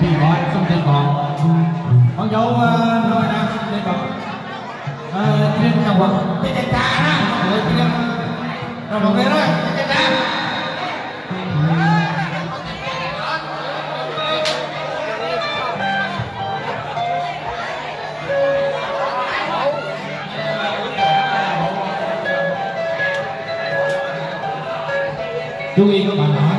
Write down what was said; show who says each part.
Speaker 1: thì có anh xong tên con dấu nói là tên có trên chồng vật tên tên ta đó tên tên chồng vợ tên đó. Tên chú ý các bạn hỏi